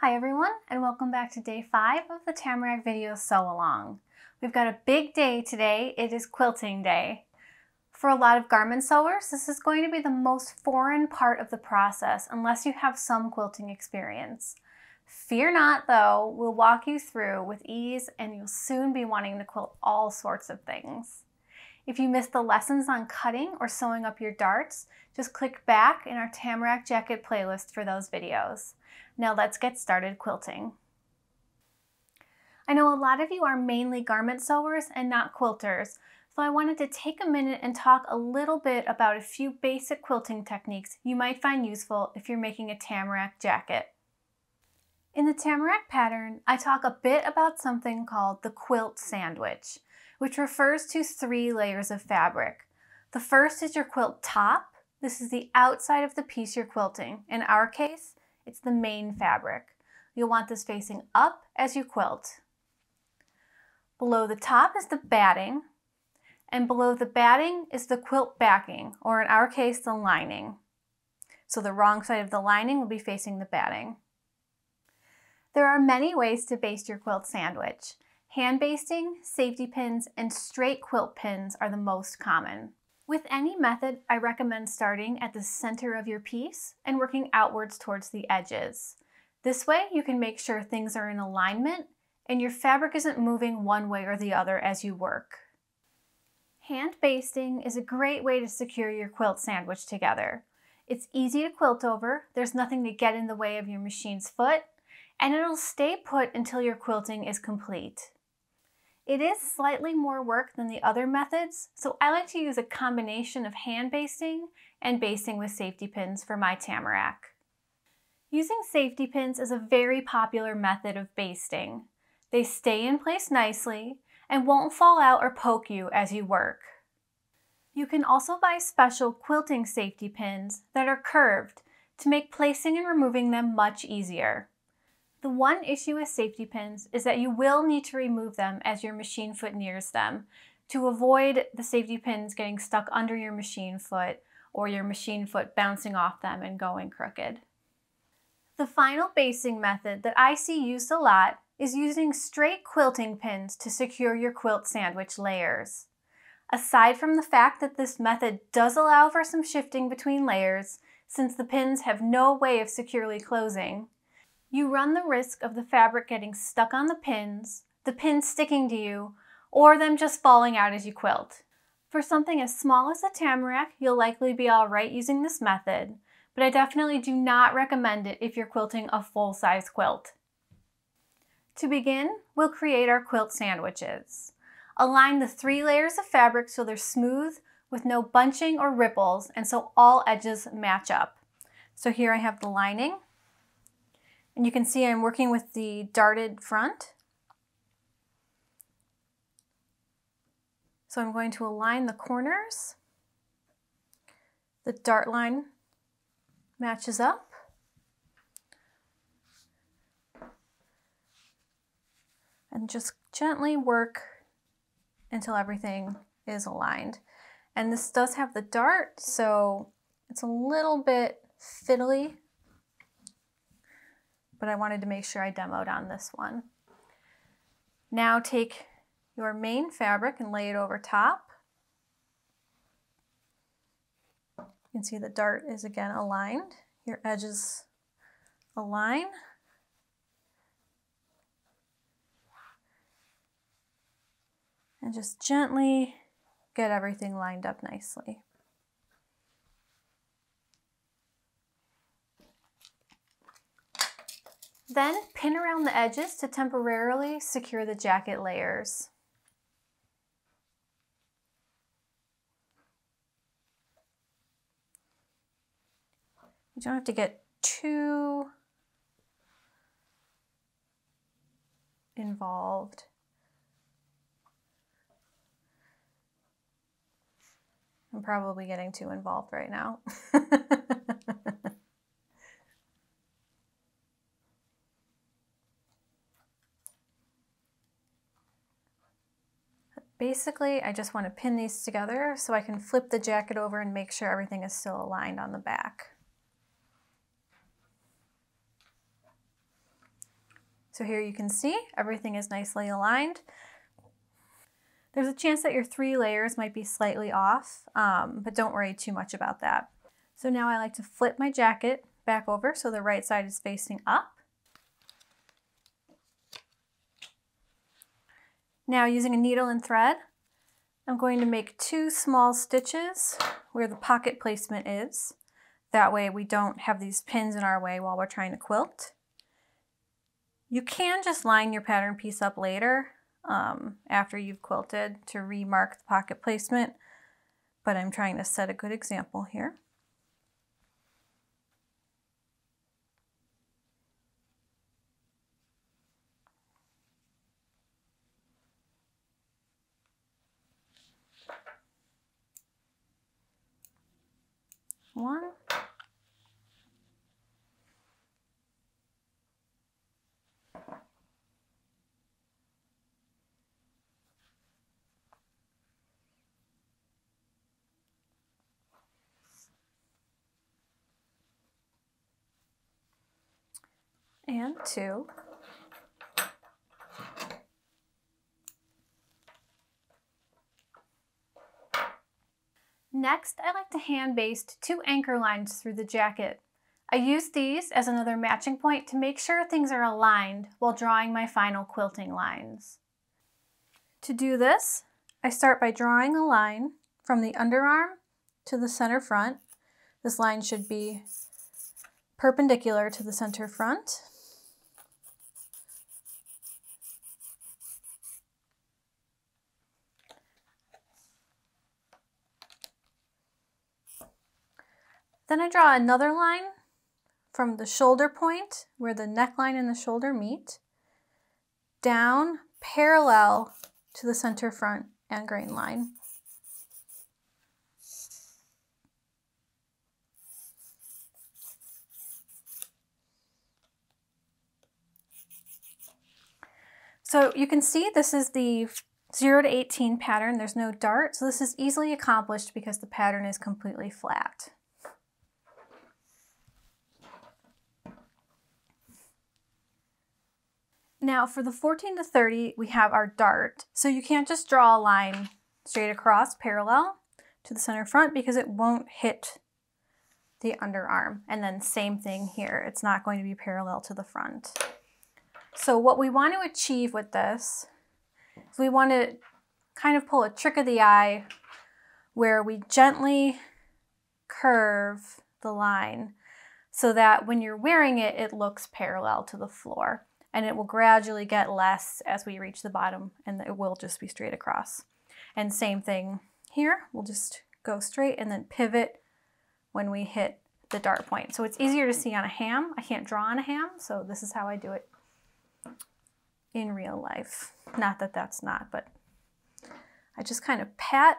Hi everyone and welcome back to day 5 of the Tamarack Video Sew Along. We've got a big day today. It is quilting day. For a lot of garment sewers, this is going to be the most foreign part of the process unless you have some quilting experience. Fear not though, we'll walk you through with ease and you'll soon be wanting to quilt all sorts of things. If you missed the lessons on cutting or sewing up your darts, just click back in our Tamarack Jacket playlist for those videos. Now let's get started quilting. I know a lot of you are mainly garment sewers and not quilters, so I wanted to take a minute and talk a little bit about a few basic quilting techniques you might find useful if you're making a tamarack jacket. In the tamarack pattern, I talk a bit about something called the quilt sandwich, which refers to three layers of fabric. The first is your quilt top. This is the outside of the piece you're quilting. In our case, it's the main fabric. You'll want this facing up as you quilt. Below the top is the batting, and below the batting is the quilt backing, or in our case, the lining. So the wrong side of the lining will be facing the batting. There are many ways to baste your quilt sandwich. Hand basting, safety pins, and straight quilt pins are the most common. With any method, I recommend starting at the center of your piece and working outwards towards the edges. This way you can make sure things are in alignment and your fabric isn't moving one way or the other as you work. Hand basting is a great way to secure your quilt sandwich together. It's easy to quilt over, there's nothing to get in the way of your machine's foot, and it'll stay put until your quilting is complete. It is slightly more work than the other methods, so I like to use a combination of hand basting and basting with safety pins for my tamarack. Using safety pins is a very popular method of basting. They stay in place nicely and won't fall out or poke you as you work. You can also buy special quilting safety pins that are curved to make placing and removing them much easier. The one issue with safety pins is that you will need to remove them as your machine foot nears them to avoid the safety pins getting stuck under your machine foot or your machine foot bouncing off them and going crooked. The final basting method that I see used a lot is using straight quilting pins to secure your quilt sandwich layers. Aside from the fact that this method does allow for some shifting between layers, since the pins have no way of securely closing, you run the risk of the fabric getting stuck on the pins, the pins sticking to you, or them just falling out as you quilt. For something as small as a tamarack, you'll likely be alright using this method, but I definitely do not recommend it if you're quilting a full-size quilt. To begin, we'll create our quilt sandwiches. Align the three layers of fabric so they're smooth with no bunching or ripples and so all edges match up. So here I have the lining, and you can see I'm working with the darted front. So I'm going to align the corners. The dart line matches up. And just gently work until everything is aligned. And this does have the dart, so it's a little bit fiddly but I wanted to make sure I demoed on this one. Now take your main fabric and lay it over top. You can see the dart is again aligned. Your edges align. And just gently get everything lined up nicely. Then pin around the edges to temporarily secure the jacket layers. You don't have to get too involved. I'm probably getting too involved right now. Basically, I just want to pin these together so I can flip the jacket over and make sure everything is still aligned on the back. So here you can see everything is nicely aligned. There's a chance that your three layers might be slightly off, um, but don't worry too much about that. So now I like to flip my jacket back over so the right side is facing up. Now using a needle and thread, I'm going to make two small stitches where the pocket placement is. That way we don't have these pins in our way while we're trying to quilt. You can just line your pattern piece up later um, after you've quilted to remark the pocket placement, but I'm trying to set a good example here. One. and two. Next, I like to hand baste two anchor lines through the jacket. I use these as another matching point to make sure things are aligned while drawing my final quilting lines. To do this, I start by drawing a line from the underarm to the center front. This line should be perpendicular to the center front. Then I draw another line from the shoulder point where the neckline and the shoulder meet down parallel to the center front and grain line. So you can see this is the 0 to 18 pattern. There's no dart, so this is easily accomplished because the pattern is completely flat. Now for the 14 to 30, we have our dart. So you can't just draw a line straight across parallel to the center front because it won't hit the underarm. And then same thing here, it's not going to be parallel to the front. So what we want to achieve with this is we want to kind of pull a trick of the eye where we gently curve the line so that when you're wearing it, it looks parallel to the floor and it will gradually get less as we reach the bottom and it will just be straight across. And same thing here, we'll just go straight and then pivot when we hit the dart point. So it's easier to see on a ham. I can't draw on a ham, so this is how I do it in real life. Not that that's not, but I just kind of pat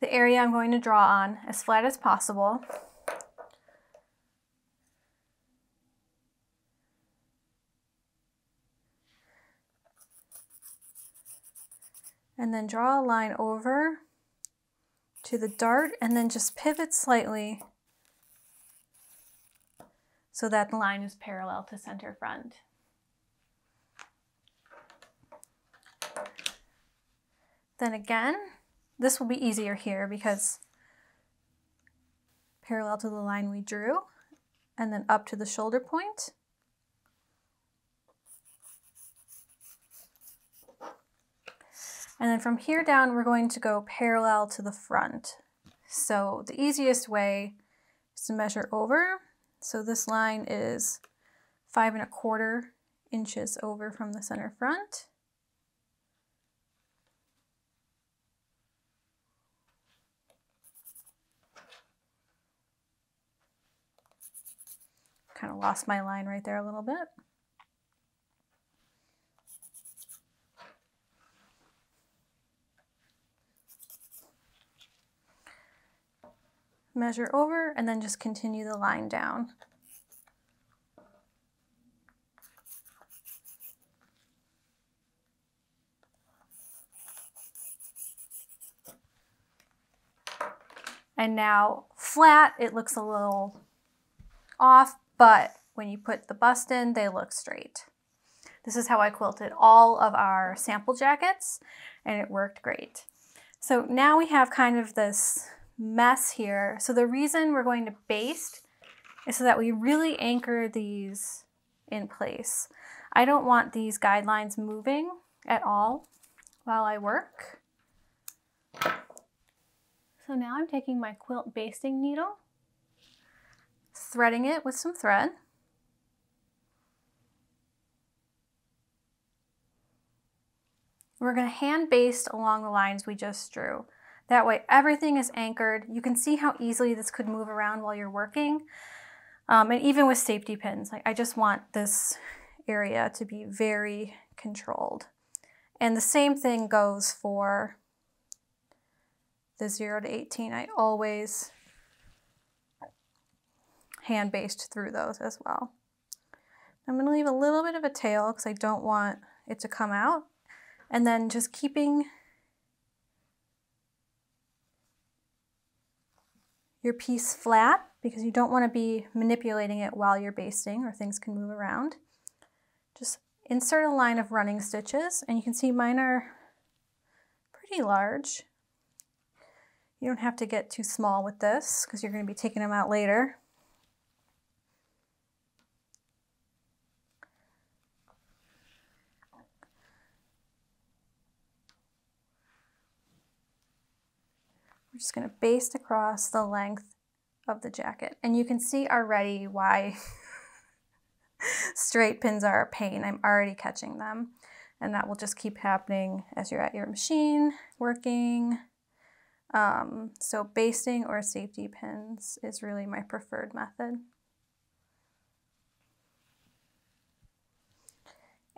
the area I'm going to draw on as flat as possible and then draw a line over to the dart and then just pivot slightly so that the line is parallel to center front. Then again, this will be easier here because parallel to the line we drew and then up to the shoulder point. And then from here down, we're going to go parallel to the front. So the easiest way is to measure over. So this line is five and a quarter inches over from the center front. Kind of lost my line right there a little bit. Measure over, and then just continue the line down. And now flat, it looks a little off, but when you put the bust in, they look straight. This is how I quilted all of our sample jackets and it worked great. So now we have kind of this mess here. So the reason we're going to baste is so that we really anchor these in place. I don't want these guidelines moving at all while I work. So now I'm taking my quilt basting needle, threading it with some thread. We're going to hand baste along the lines we just drew. That way everything is anchored. You can see how easily this could move around while you're working. Um, and even with safety pins, like I just want this area to be very controlled. And the same thing goes for the 0 to 18. I always hand baste through those as well. I'm going to leave a little bit of a tail because I don't want it to come out. And then just keeping your piece flat because you don't want to be manipulating it while you're basting or things can move around. Just insert a line of running stitches and you can see mine are pretty large. You don't have to get too small with this because you're going to be taking them out later. Just going to baste across the length of the jacket. And you can see already why straight pins are a pain. I'm already catching them. And that will just keep happening as you're at your machine working. Um, so basting or safety pins is really my preferred method.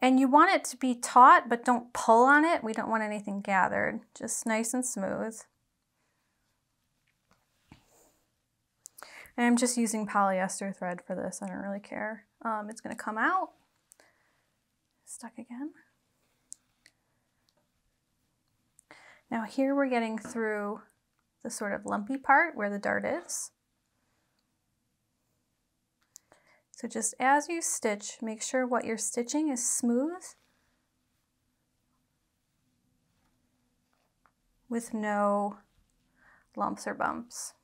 And you want it to be taut, but don't pull on it. We don't want anything gathered, just nice and smooth. And I'm just using polyester thread for this. I don't really care. Um, it's going to come out. Stuck again. Now here we're getting through the sort of lumpy part where the dart is. So just as you stitch, make sure what you're stitching is smooth with no lumps or bumps.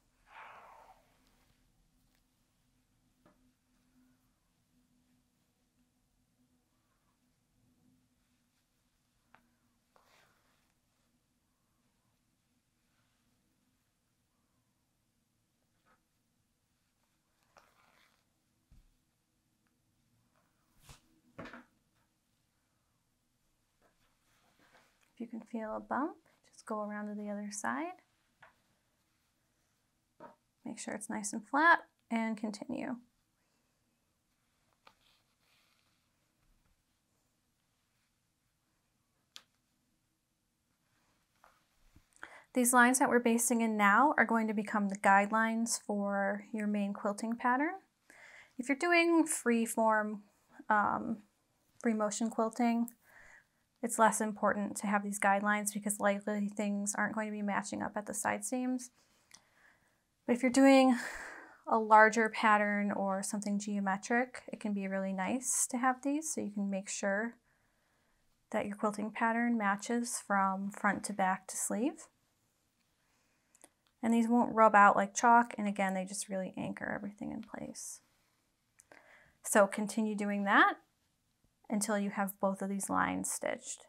If you can feel a bump, just go around to the other side. Make sure it's nice and flat and continue. These lines that we're basting in now are going to become the guidelines for your main quilting pattern. If you're doing free form, um, free motion quilting, it's less important to have these guidelines because likely things aren't going to be matching up at the side seams. But if you're doing a larger pattern or something geometric, it can be really nice to have these so you can make sure that your quilting pattern matches from front to back to sleeve. And these won't rub out like chalk, and again, they just really anchor everything in place. So continue doing that until you have both of these lines stitched.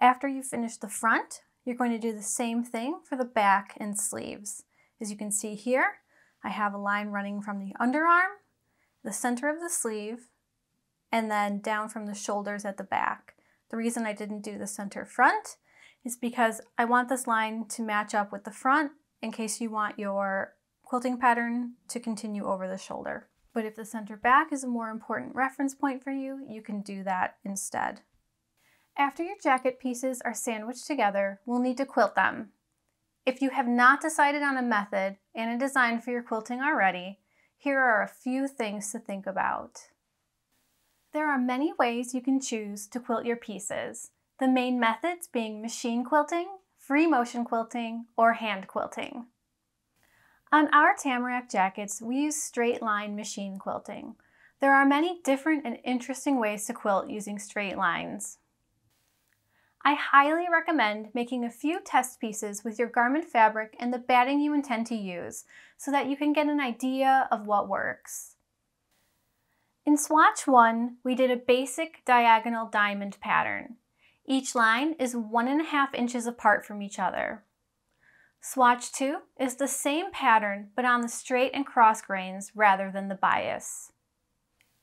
After you finish the front, you're going to do the same thing for the back and sleeves. As you can see here, I have a line running from the underarm, the center of the sleeve, and then down from the shoulders at the back. The reason I didn't do the center front is because I want this line to match up with the front in case you want your quilting pattern to continue over the shoulder. But if the center back is a more important reference point for you, you can do that instead. After your jacket pieces are sandwiched together, we'll need to quilt them. If you have not decided on a method and a design for your quilting already, here are a few things to think about. There are many ways you can choose to quilt your pieces, the main methods being machine quilting, free motion quilting, or hand quilting. On our Tamarack jackets, we use straight line machine quilting. There are many different and interesting ways to quilt using straight lines. I highly recommend making a few test pieces with your garment fabric and the batting you intend to use so that you can get an idea of what works. In swatch 1, we did a basic diagonal diamond pattern. Each line is one and a half inches apart from each other. Swatch 2 is the same pattern but on the straight and cross grains rather than the bias.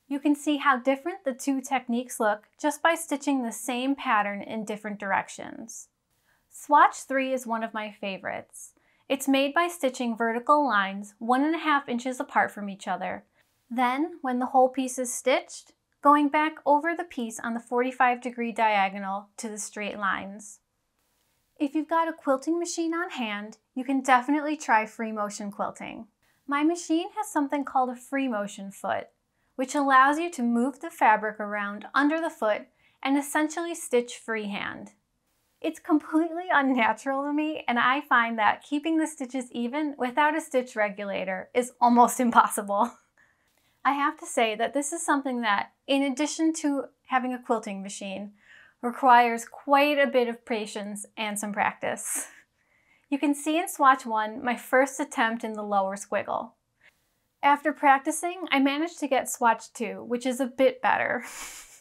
You can see how different the two techniques look just by stitching the same pattern in different directions. Swatch 3 is one of my favorites. It's made by stitching vertical lines one and a half inches apart from each other. Then, when the whole piece is stitched, going back over the piece on the 45 degree diagonal to the straight lines. If you've got a quilting machine on hand, you can definitely try free motion quilting. My machine has something called a free motion foot, which allows you to move the fabric around under the foot and essentially stitch freehand. It's completely unnatural to me, and I find that keeping the stitches even without a stitch regulator is almost impossible. I have to say that this is something that, in addition to having a quilting machine, requires quite a bit of patience and some practice. You can see in swatch 1 my first attempt in the lower squiggle. After practicing, I managed to get swatch 2, which is a bit better.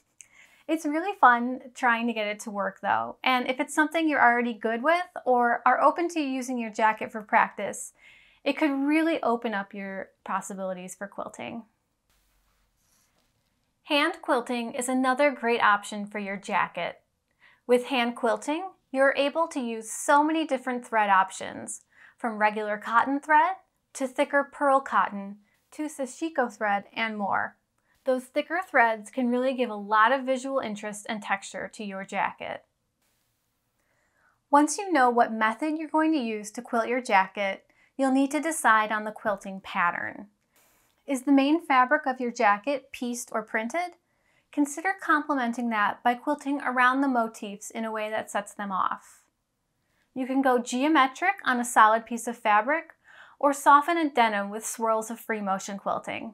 it's really fun trying to get it to work though, and if it's something you're already good with or are open to using your jacket for practice, it could really open up your possibilities for quilting. Hand quilting is another great option for your jacket. With hand quilting, you're able to use so many different thread options, from regular cotton thread to thicker pearl cotton to sashiko thread and more. Those thicker threads can really give a lot of visual interest and texture to your jacket. Once you know what method you're going to use to quilt your jacket, you'll need to decide on the quilting pattern. Is the main fabric of your jacket pieced or printed? Consider complementing that by quilting around the motifs in a way that sets them off. You can go geometric on a solid piece of fabric or soften a denim with swirls of free motion quilting.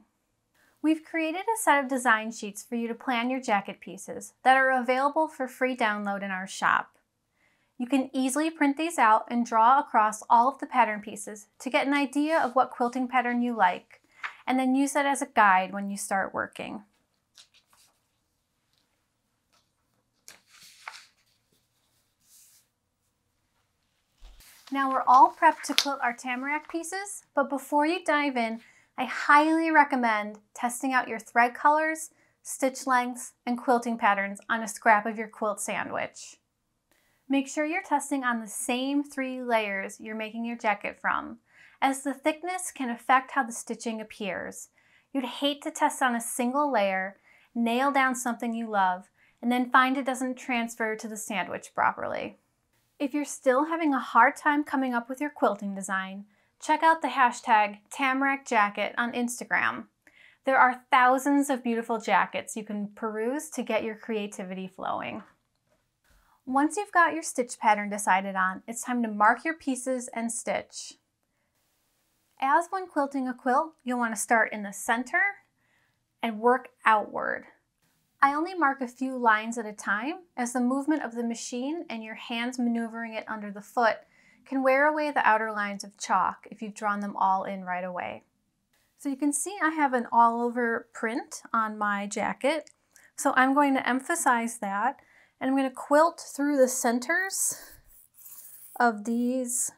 We've created a set of design sheets for you to plan your jacket pieces that are available for free download in our shop. You can easily print these out and draw across all of the pattern pieces to get an idea of what quilting pattern you like and then use that as a guide when you start working. Now we're all prepped to quilt our tamarack pieces, but before you dive in, I highly recommend testing out your thread colors, stitch lengths, and quilting patterns on a scrap of your quilt sandwich. Make sure you're testing on the same three layers you're making your jacket from, as the thickness can affect how the stitching appears. You'd hate to test on a single layer, nail down something you love, and then find it doesn't transfer to the sandwich properly. If you're still having a hard time coming up with your quilting design, check out the hashtag TamarackJacket on Instagram. There are thousands of beautiful jackets you can peruse to get your creativity flowing. Once you've got your stitch pattern decided on, it's time to mark your pieces and stitch. As when quilting a quilt, you'll want to start in the center and work outward. I only mark a few lines at a time as the movement of the machine and your hands maneuvering it under the foot can wear away the outer lines of chalk if you've drawn them all in right away. So you can see I have an all over print on my jacket. So I'm going to emphasize that And I'm going to quilt through the centers of these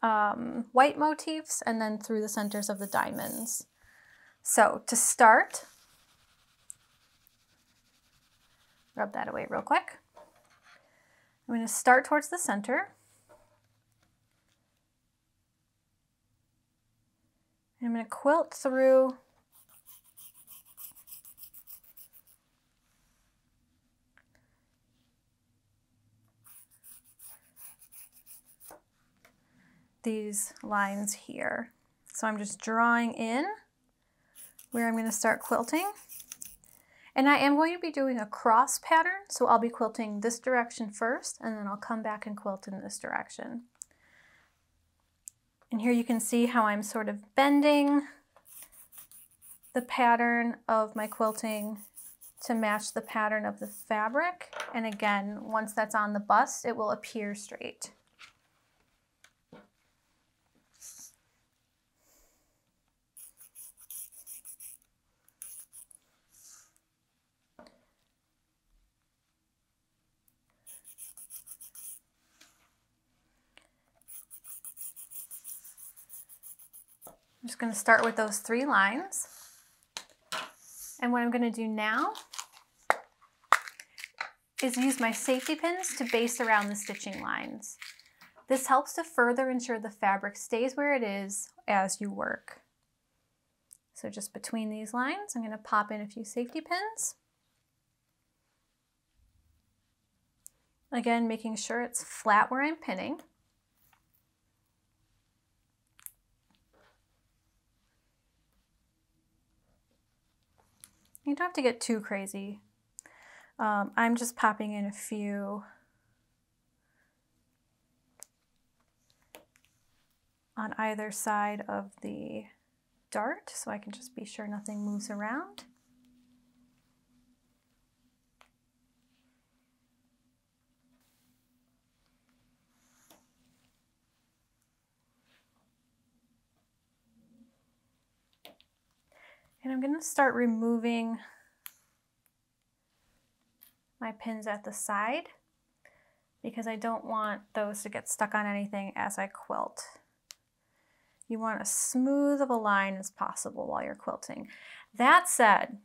um, white motifs and then through the centers of the diamonds. So to start, rub that away real quick. I'm going to start towards the center. I'm going to quilt through these lines here. So I'm just drawing in where I'm going to start quilting. And I am going to be doing a cross pattern, so I'll be quilting this direction first, and then I'll come back and quilt in this direction. And here you can see how I'm sort of bending the pattern of my quilting to match the pattern of the fabric. And again, once that's on the bust, it will appear straight. I'm just going to start with those three lines. And what I'm going to do now is use my safety pins to baste around the stitching lines. This helps to further ensure the fabric stays where it is as you work. So just between these lines, I'm going to pop in a few safety pins. Again, making sure it's flat where I'm pinning. You don't have to get too crazy. Um, I'm just popping in a few on either side of the dart so I can just be sure nothing moves around. I'm going to start removing my pins at the side because I don't want those to get stuck on anything as I quilt. You want as smooth of a line as possible while you're quilting. That said,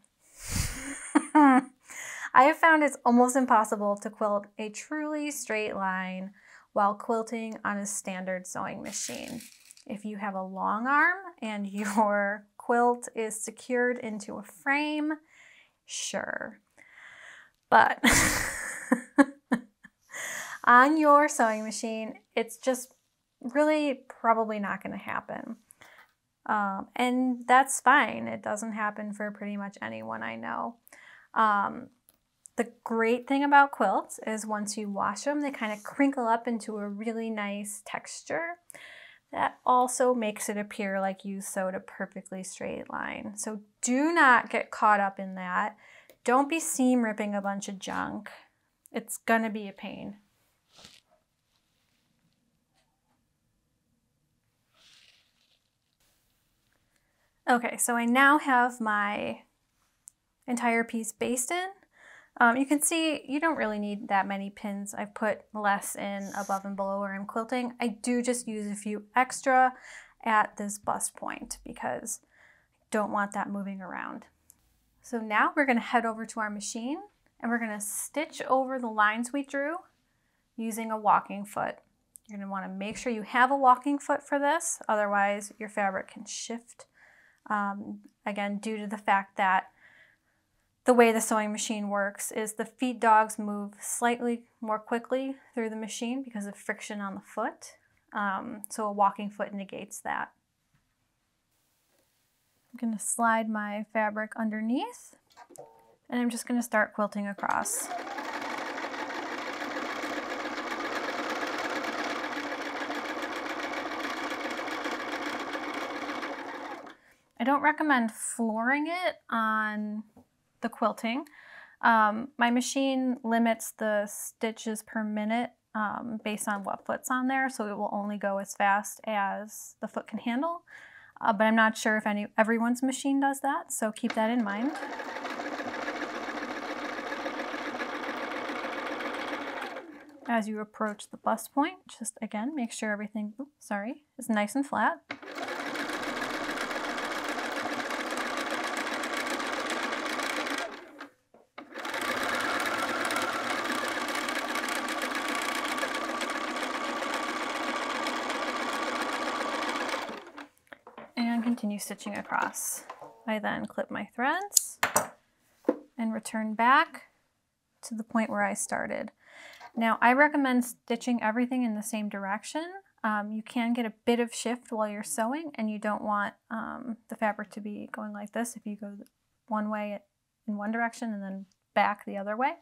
I have found it's almost impossible to quilt a truly straight line while quilting on a standard sewing machine. If you have a long arm and your quilt is secured into a frame, sure. But on your sewing machine, it's just really probably not going to happen. Um, and that's fine. It doesn't happen for pretty much anyone I know. Um, the great thing about quilts is once you wash them, they kind of crinkle up into a really nice texture that also makes it appear like you sewed a perfectly straight line. So do not get caught up in that. Don't be seam ripping a bunch of junk. It's gonna be a pain. Okay, so I now have my entire piece basted. Um, you can see you don't really need that many pins. I've put less in above and below where I'm quilting. I do just use a few extra at this bust point because I don't want that moving around. So now we're going to head over to our machine and we're going to stitch over the lines we drew using a walking foot. You're going to want to make sure you have a walking foot for this, otherwise your fabric can shift. Um, again, due to the fact that the way the sewing machine works is the feed dogs move slightly more quickly through the machine because of friction on the foot. Um, so a walking foot negates that. I'm going to slide my fabric underneath and I'm just going to start quilting across. I don't recommend flooring it on the quilting. Um, my machine limits the stitches per minute um, based on what foot's on there, so it will only go as fast as the foot can handle. Uh, but I'm not sure if any everyone's machine does that, so keep that in mind. As you approach the bust point, just again, make sure everything, oops, sorry, is nice and flat. And continue stitching across. I then clip my threads and return back to the point where I started. Now I recommend stitching everything in the same direction. Um, you can get a bit of shift while you're sewing and you don't want um, the fabric to be going like this if you go one way in one direction and then back the other way.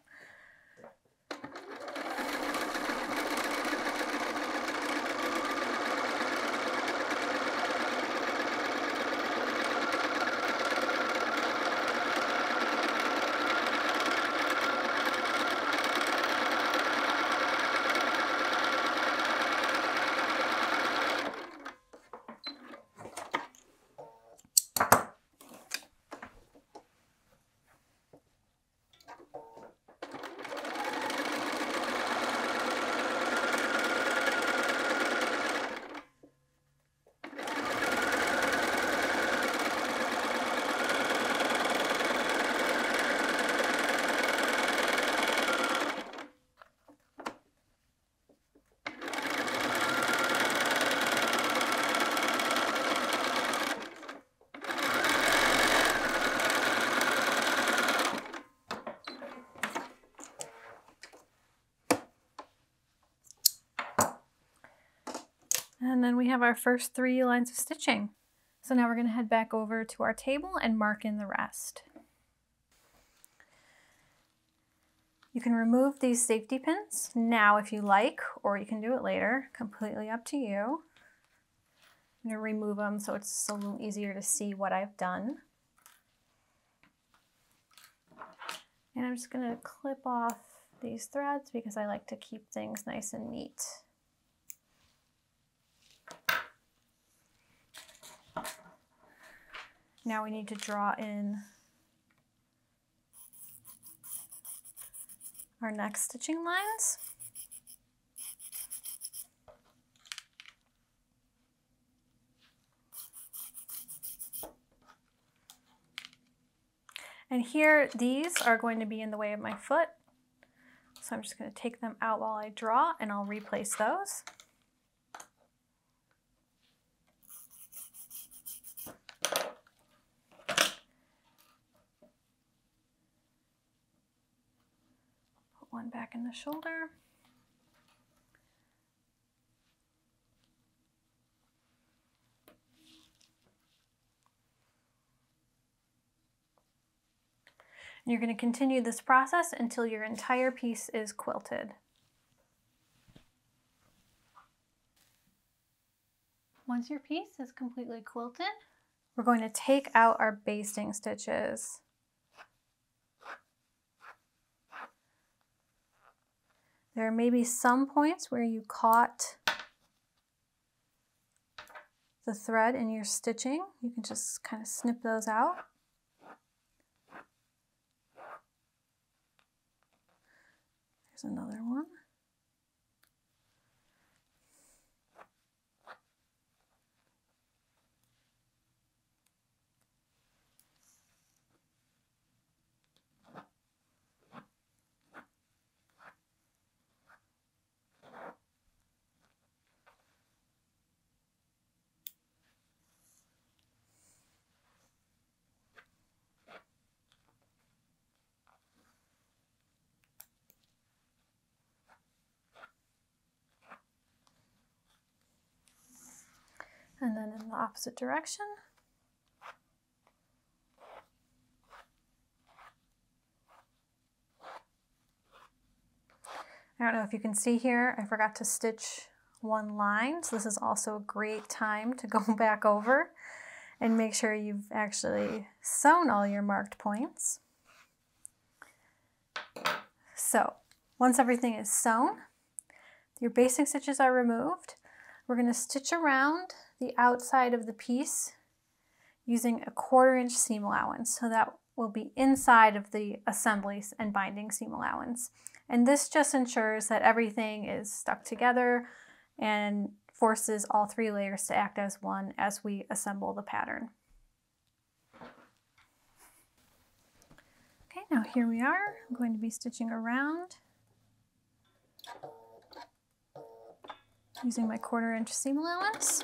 And then we have our first three lines of stitching. So now we're going to head back over to our table and mark in the rest. You can remove these safety pins now if you like, or you can do it later, completely up to you. I'm going to remove them so it's a little easier to see what I've done. And I'm just going to clip off these threads because I like to keep things nice and neat. Now we need to draw in our next stitching lines. And here, these are going to be in the way of my foot. So I'm just going to take them out while I draw and I'll replace those. Back in the shoulder. you're going to continue this process until your entire piece is quilted. Once your piece is completely quilted, we're going to take out our basting stitches. There may be some points where you caught the thread in your stitching. You can just kind of snip those out. There's another one. And then in the opposite direction. I don't know if you can see here, I forgot to stitch one line, so this is also a great time to go back over and make sure you've actually sewn all your marked points. So once everything is sewn, your basting stitches are removed, we're going to stitch around the outside of the piece using a quarter inch seam allowance. So that will be inside of the assemblies and binding seam allowance. And this just ensures that everything is stuck together and forces all three layers to act as one as we assemble the pattern. Okay, now here we are. I'm going to be stitching around using my quarter inch seam allowance.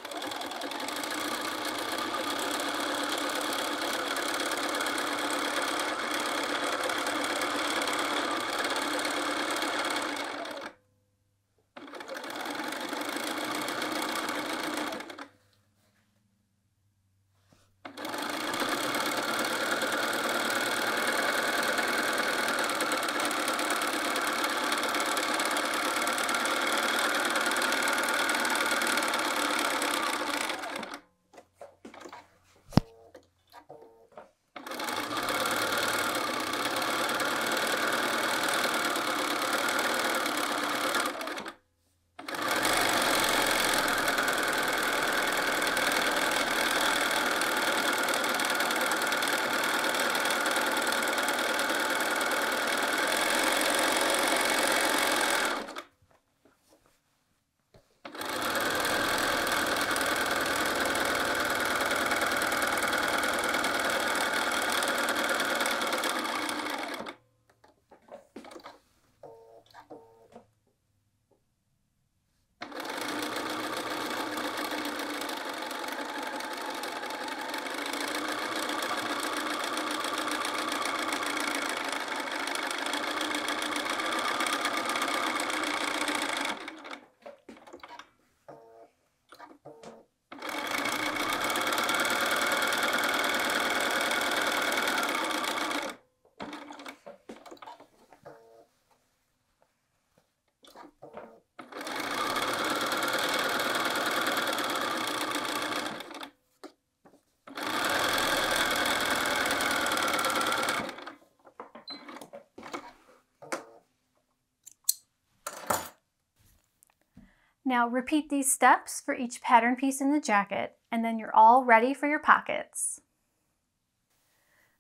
Now repeat these steps for each pattern piece in the jacket and then you're all ready for your pockets.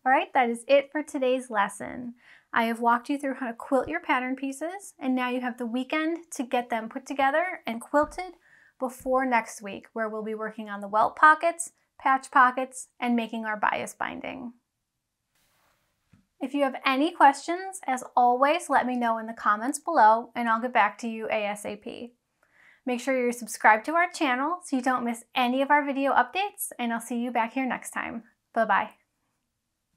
All right, that is it for today's lesson. I have walked you through how to quilt your pattern pieces and now you have the weekend to get them put together and quilted before next week where we'll be working on the welt pockets, patch pockets, and making our bias binding. If you have any questions, as always, let me know in the comments below and I'll get back to you ASAP. Make sure you're subscribed to our channel so you don't miss any of our video updates, and I'll see you back here next time. Bye-bye.